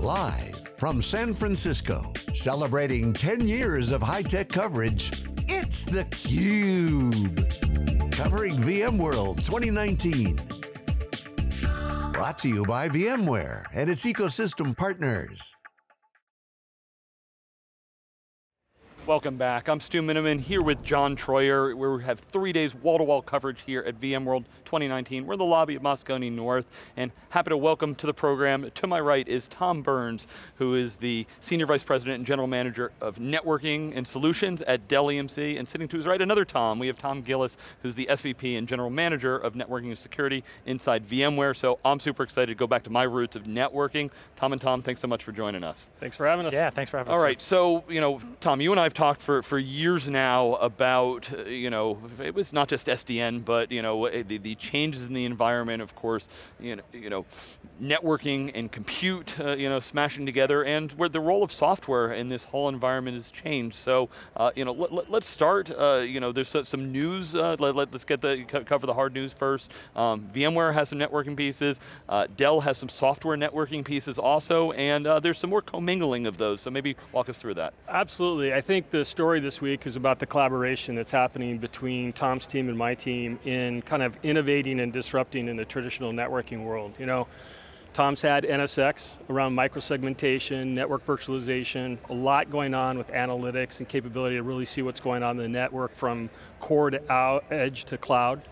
Live from San Francisco, celebrating 10 years of high-tech coverage, it's theCUBE. Covering VMworld 2019. Brought to you by VMware and its ecosystem partners. Welcome back, I'm Stu Miniman here with John Troyer. We have three days wall-to-wall -wall coverage here at VMworld 2019. We're in the lobby at Moscone North and happy to welcome to the program, to my right is Tom Burns, who is the Senior Vice President and General Manager of Networking and Solutions at Dell EMC. And sitting to his right, another Tom. We have Tom Gillis, who's the SVP and General Manager of Networking and Security inside VMware. So I'm super excited to go back to my roots of networking. Tom and Tom, thanks so much for joining us. Thanks for having us. Yeah, thanks for having us. All right, so, you know, Tom, you and I have talked for, for years now about, uh, you know, it was not just SDN, but, you know, the, the changes in the environment, of course, you know, you know networking and compute, uh, you know, smashing together, and where the role of software in this whole environment has changed. So, uh, you know, let, us start, uh, you know, there's some news, uh, let, us get the, cover the hard news first. Um, VMware has some networking pieces, uh, Dell has some software networking pieces also, and there's some more commingling of those, so maybe walk us through that. Absolutely, I think the story this week is about the collaboration that's happening between Tom's team and my team in kind of innovating and disrupting in the traditional networking world. You know, Tom's had NSX around microsegmentation, network virtualization, a lot going on with analytics and capability to really see what's going on in the network from core to out, edge to cloud.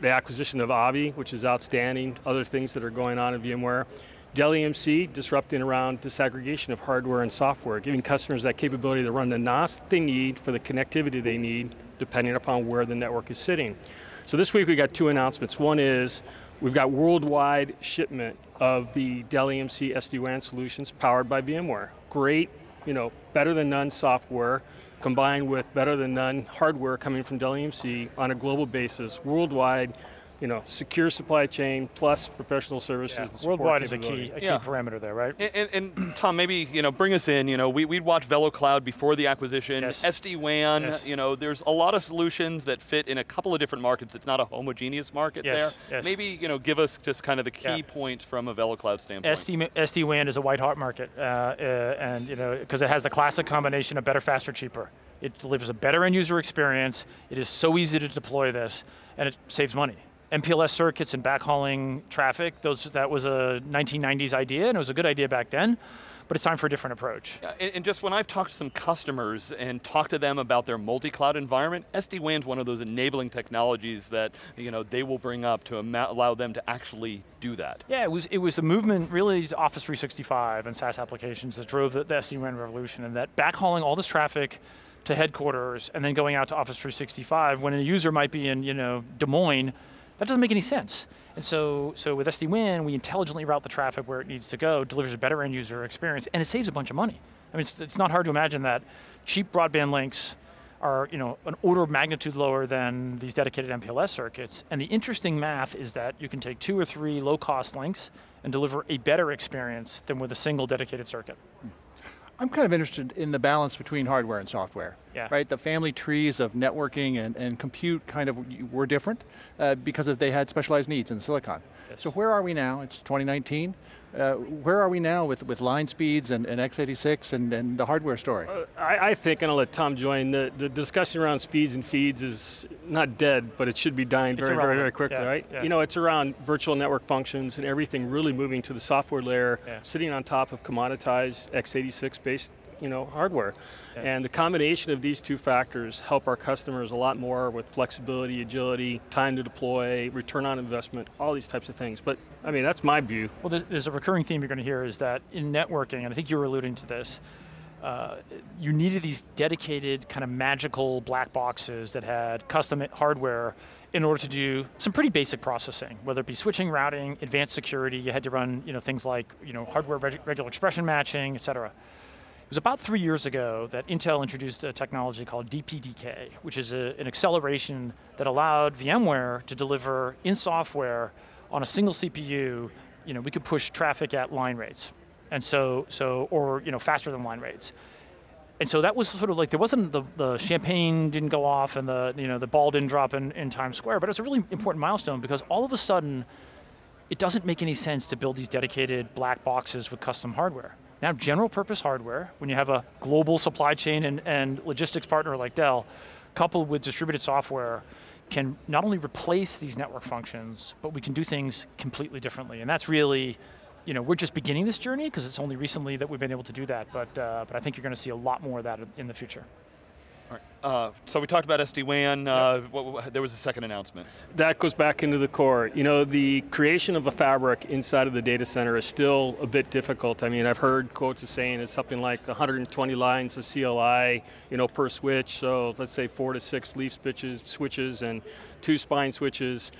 The acquisition of Avi, which is outstanding, other things that are going on in VMware. Dell EMC disrupting around disaggregation of hardware and software, giving customers that capability to run the NOS they need for the connectivity they need, depending upon where the network is sitting. So this week we got two announcements. One is we've got worldwide shipment of the Dell EMC SD-WAN solutions powered by VMware. Great, you know, better than none software combined with better than none hardware coming from Dell EMC on a global basis, worldwide, you know, secure supply chain plus professional services. Yeah. Worldwide is a key, a key yeah. parameter there, right? And, and, and, Tom, maybe you know, bring us in. You know, we would watch VeloCloud before the acquisition. Yes. SD WAN. Yes. You know, there's a lot of solutions that fit in a couple of different markets. It's not a homogeneous market yes. there. Yes. Maybe you know, give us just kind of the key yeah. points from a VeloCloud standpoint. SD SD WAN is a white hot market, uh, uh, and you know, because it has the classic combination of better, faster, cheaper. It delivers a better end user experience. It is so easy to deploy this, and it saves money. MPLS circuits and backhauling traffic, those, that was a 1990s idea, and it was a good idea back then, but it's time for a different approach. Yeah, and, and, just when I've talked to some customers and talked to them about their multi-cloud environment, SD-WAN is one of those enabling technologies that you know, they will bring up to allow them to actually do that. Yeah, it was, it was the movement really to Office 365 and SaaS applications that drove the, the SD-WAN revolution, and that backhauling all this traffic to headquarters and then going out to Office 365 when a user might be in you know, Des Moines that doesn't make any sense. And so, so with SD-WAN, we intelligently route the traffic where it needs to go, delivers a better end user experience, and it saves a bunch of money. I mean, it's, it's not hard to imagine that cheap broadband links are you know, an order of magnitude lower than these dedicated MPLS circuits. And the interesting math is that you can take two or three low cost links and deliver a better experience than with a single dedicated circuit. I'm kind of interested in the balance between hardware and software. Yeah. Right, the family trees of networking and, and compute kind of were different uh, because of they had specialized needs in silicon. Yes. So where are we now? It's 2019. Uh, where are we now with, with line speeds and, and x86 and, and the hardware story? Uh, I, I, think, and I'll let Tom join, the, the discussion around speeds and feeds is not dead, but it should be dying very, very, very quickly, yeah, right? Yeah. You know, it's around virtual network functions and everything really moving to the software layer, yeah. sitting on top of commoditized x86 based you know, hardware. And the combination of these two factors help our customers a lot more with flexibility, agility, time to deploy, return on investment, all these types of things. But, I mean, that's my view. Well, there's a recurring theme you're going to hear is that in networking, and I think you were alluding to this, uh, you needed these dedicated kind of magical black boxes that had custom hardware in order to do some pretty basic processing, whether it be switching, routing, advanced security, you had to run you know, things like you know, hardware reg regular expression matching, et cetera. It was about three years ago that Intel introduced a technology called DPDK, which is a, an acceleration that allowed VMware to deliver in software on a single CPU, you know, we could push traffic at line rates. And so, so or you know, faster than line rates. And so that was sort of like, there wasn't the, the champagne didn't go off and the, you know, the ball didn't drop in, in Times Square, but it's a really important milestone because all of a sudden, it doesn't make any sense to build these dedicated black boxes with custom hardware. Now general purpose hardware, when you have a global supply chain and, and logistics partner like Dell, coupled with distributed software, can not only replace these network functions, but we can do things completely differently. And that's really, you know, we're just beginning this journey because it's only recently that we've been able to do that, but, uh, but I think you're going to see a lot more of that in the future. Right. Uh, so we talked about SD-WAN, uh, there was a second announcement. That goes back into the core. You know, the creation of a fabric inside of the data center is still a bit difficult. I mean, I've heard quotes of saying it's something like 120 lines of CLI, you know, per switch, so let's say four to six leaf switches, switches and two spine switches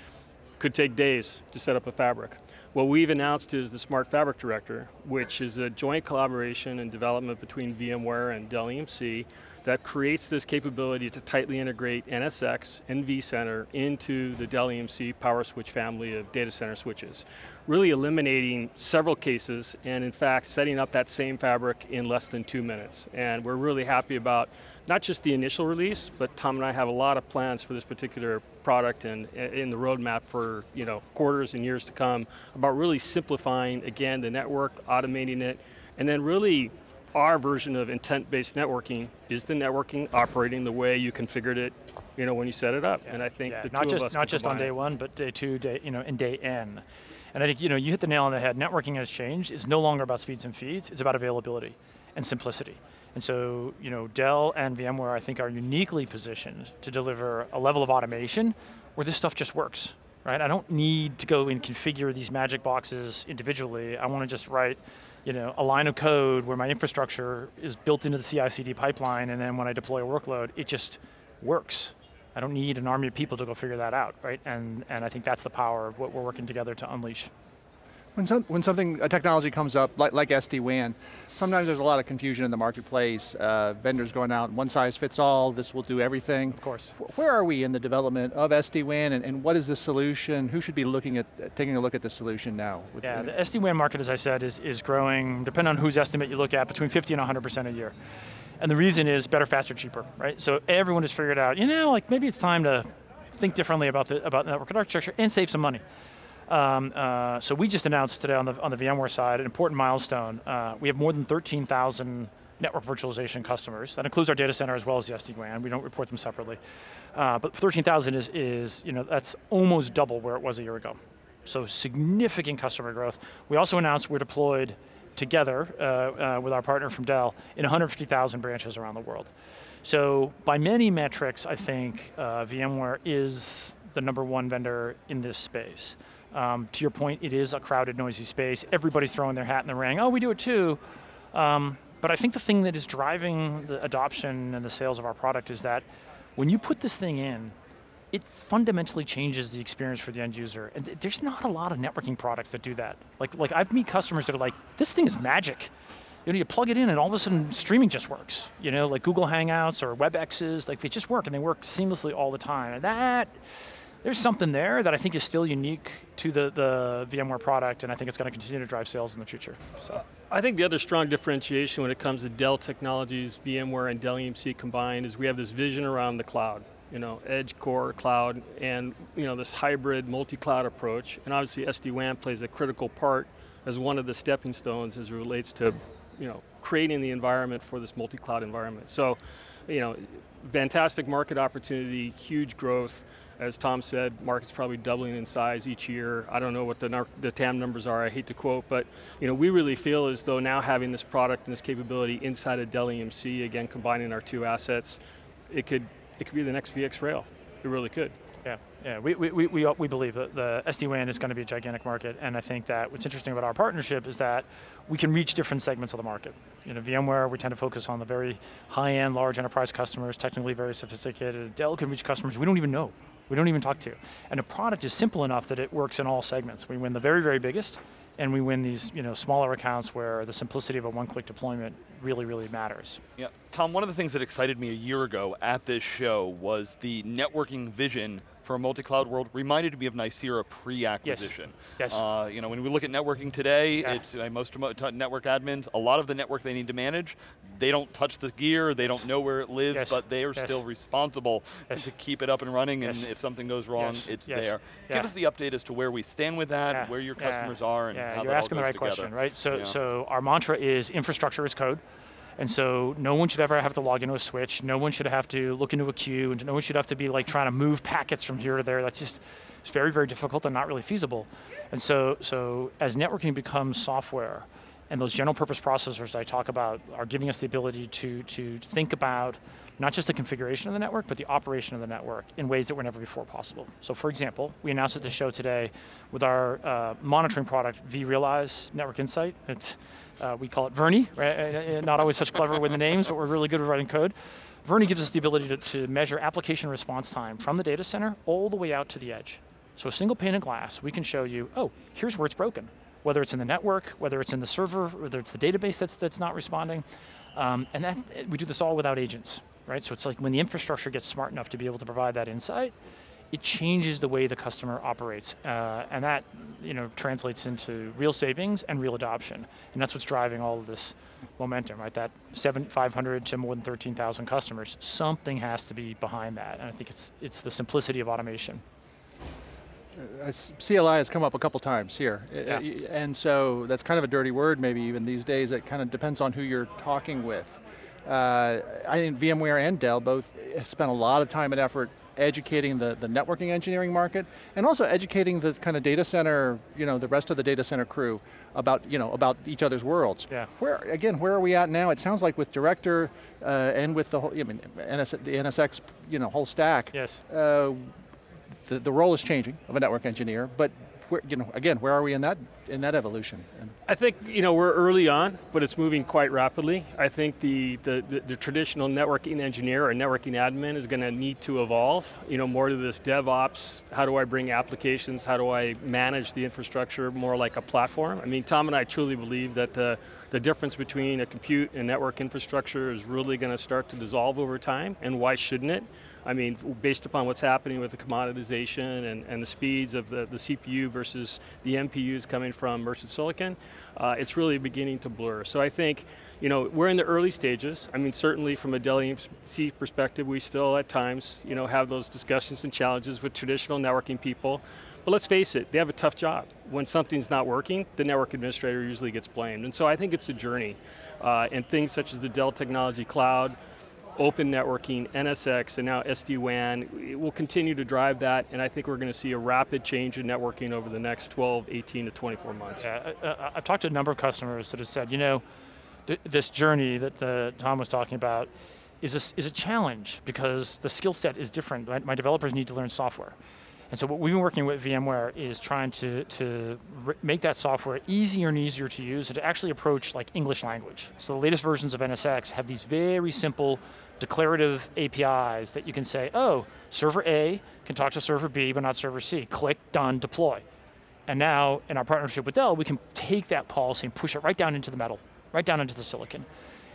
could take days to set up a fabric. What we've announced is the Smart Fabric Director, which is a joint collaboration and development between VMware and Dell EMC that creates this capability to tightly integrate NSX and vCenter into the Dell EMC PowerSwitch family of data center switches, really eliminating several cases and in fact setting up that same fabric in less than two minutes. And we're really happy about not just the initial release, but Tom and I have a lot of plans for this particular product and in the roadmap for you know quarters and years to come about really simplifying again the network, automating it, and then really our version of intent-based networking is the networking operating the way you configured it, you know, when you set it up. And I think yeah, the not two just of us not just on day one, but day two, day you know, and day n. And I think you know you hit the nail on the head. Networking has changed. It's no longer about speeds and feeds. It's about availability and simplicity. And so you know Dell and VMware I think are uniquely positioned to deliver a level of automation where this stuff just works. Right? I don't need to go and configure these magic boxes individually. I want to just write you know, a line of code where my infrastructure is built into the CI/CD pipeline, and then when I deploy a workload, it just works. I don't need an army of people to go figure that out, right? And and I think that's the power of what we're working together to unleash. When, some, when something, a technology comes up, like, like SD-WAN, sometimes there's a lot of confusion in the marketplace. Uh, vendors going out, one size fits all, this will do everything. Of course. Where are we in the development of SD-WAN and, and what is the solution? Who should be looking at, taking a look at the solution now? Yeah, the SD-WAN market, as I said, is, is growing, depending on whose estimate you look at, between 50 and 100% a year. And the reason is better, faster, cheaper, right? So everyone has figured out, you know, like maybe it's time to think differently about the about network architecture and save some money. Um, uh, so we just announced today on the, on the VMware side an important milestone. Uh, we have more than 13,000 network virtualization customers. That includes our data center as well as the SD-WAN. We don't report them separately. Uh, but 13,000 is, is, you know, that's almost double where it was a year ago. So significant customer growth. We also announced we're deployed together uh, uh, with our partner from Dell in 150,000 branches around the world. So by many metrics, I think uh, VMware is the number one vendor in this space. Um, to your point, it is a crowded, noisy space. Everybody's throwing their hat in the ring. Oh, we do it too. Um, but I think the thing that is driving the adoption and the sales of our product is that when you put this thing in, it fundamentally changes the experience for the end user. And th there's not a lot of networking products that do that. Like, like I've meet customers that are like, this thing is magic. You know, you plug it in and all of a sudden streaming just works. You know, like Google Hangouts or WebExes, like they just work and they work seamlessly all the time. And that, there's something there that I think is still unique to the, the VMware product, and I think it's going to continue to drive sales in the future. So. I think the other strong differentiation when it comes to Dell Technologies, VMware, and Dell EMC combined is we have this vision around the cloud. You know, edge, core, cloud, and you know this hybrid multi-cloud approach. And obviously SD-WAN plays a critical part as one of the stepping stones as it relates to, you know, creating the environment for this multi-cloud environment. So, you know, fantastic market opportunity, huge growth. As Tom said, market's probably doubling in size each year. I don't know what the, the TAM numbers are, I hate to quote, but you know, we really feel as though now having this product and this capability inside of Dell EMC, again, combining our two assets, it could, it could be the next VxRail. It really could. Yeah, yeah. We, we, we, we believe that the SD-WAN is going to be a gigantic market, and I think that what's interesting about our partnership is that we can reach different segments of the market. You know, VMware, we tend to focus on the very high-end, large enterprise customers, technically very sophisticated. Dell can reach customers we don't even know we don't even talk to. And a product is simple enough that it works in all segments. We win the very, very biggest, and we win these you know, smaller accounts where the simplicity of a one-click deployment really, really matters. Yeah, Tom, one of the things that excited me a year ago at this show was the networking vision for a multi-cloud world reminded me of Nicira pre-acquisition. Yes. yes. Uh, you know, when we look at networking today, yeah. it's uh, most network admins, a lot of the network they need to manage, they don't touch the gear, they don't know where it lives, yes. but they are yes. still responsible to keep it up and running, and if something goes wrong, it's there. Yeah. Give us the update as to where we stand with that, yeah. where your customers are, and yeah. how You're asking the right together. question, right? So, Yeah. so our mantra is infrastructure is code. And so no one should ever have to log into a switch. No one should have to look into a queue, and no one should have to be like trying to move packets from here to there. That's just it's very, very difficult and not really feasible. And so, so as networking becomes software, and those general purpose processors I talk about are giving us the ability to to think about not just the configuration of the network, but the operation of the network in ways that were never before possible. So for example, we announced at the show today with our uh, monitoring product, vRealize Network Insight. It's, uh, we call it Vernie, right? not always such clever with the names, but we're really good at writing code. Vernie gives us the ability to, to measure application response time from the data center all the way out to the edge. So a single pane of glass, we can show you, oh, here's where it's broken. Whether it's in the network, whether it's in the server, whether it's the database that's, that's not responding. Um, and that, we do this all without agents right? So it's like when the infrastructure gets smart enough to be able to provide that insight, it changes the way the customer operates, uh, and that you know translates into real savings and real adoption, and that's what's driving all of this momentum, right? That 500 to more than 13,000 customers, something has to be behind that, and I think it's it's the simplicity of automation. Uh, CLI has come up a couple times here, Yeah. and so that's kind of a dirty word maybe even these days. It kind of depends on who you're talking with. Uh, I think VMware and Dell both have spent a lot of time and effort educating the, the networking engineering market and also educating the kind of data center, you know, the rest of the data center crew about, you know, about each other's worlds. Yeah. Where, again, where are we at now? It sounds like with Director uh, and with the whole, I mean, NS, the NSX, you know, whole stack. Yes. Uh, the, the role is changing of a network engineer, but where, you know, again, where are we in that in that evolution? I think you know we're early on, but it's moving quite rapidly. I think the the, the, the traditional networking engineer or networking admin is going to need to evolve. You know, more to this DevOps. How do I bring applications? How do I manage the infrastructure more like a platform? I mean, Tom and I truly believe that the the difference between a compute and network infrastructure is really going to start to dissolve over time, and why shouldn't it? I mean, based upon what's happening with the commoditization and, and the speeds of the, the CPU versus the NPUs coming from merchant silicon, uh, it's really beginning to blur. So I think, you know, we're in the early stages. I mean, certainly from a Dell EMC perspective, we still at times, you know, have those discussions and challenges with traditional networking people. But let's face it, they have a tough job. When something's not working, the network administrator usually gets blamed. And so I think it's a journey. Uh, and things such as the Dell Technology Cloud, open networking, NSX, and now SD-WAN, will continue to drive that, and I think we're going to see a rapid change in networking over the next 12, 18 to 24 months. Yeah, I, have talked to a number of customers that have said, you know, th this journey that uh, Tom was talking about is a, is a challenge because the skill set is different. My, my developers need to learn software. And so what we've been working with VMware is trying to, to make that software easier and easier to use and to actually approach like English language. So the latest versions of NSX have these very simple declarative APIs that you can say, oh, server A can talk to server B, but not server C. Click, done, deploy. And now, in our partnership with Dell, we can take that policy and push it right down into the metal, right down into the silicon.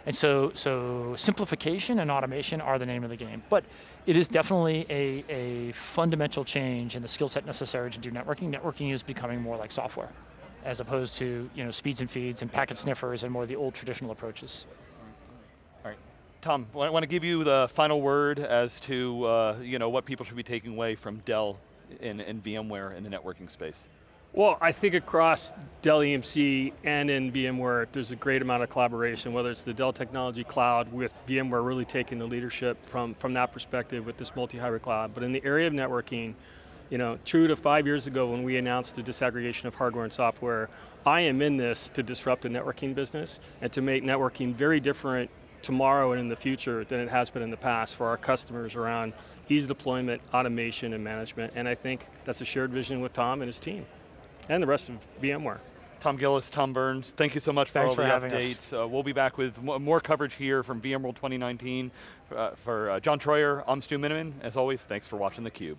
And so, so simplification and automation are the name of the game. But it is definitely a, a fundamental change in the skill set necessary to do networking. Networking is becoming more like software, as opposed to you know speeds and feeds and packet sniffers and more of the old traditional approaches. All right, Tom, I want to give you the final word as to uh, you know what people should be taking away from Dell and, and VMware in the networking space. Well, I think across Dell EMC and in VMware, there's a great amount of collaboration, whether it's the Dell Technology Cloud with VMware really taking the leadership from, from that perspective with this multi-hybrid cloud. But in the area of networking, you know, true to five years ago when we announced the disaggregation of hardware and software, I am in this to disrupt the networking business and to make networking very different tomorrow and in the future than it has been in the past for our customers around ease of deployment, automation, and management. And I think that's a shared vision with Tom and his team, and the rest of VMware. Tom Gillis, Tom Burns, thank you so much Thanks for all for the updates. Uh, we'll be back with more coverage here from VMworld 2019. Uh, for uh, John Troyer, I'm Stu Miniman. As always, thanks for watching theCUBE.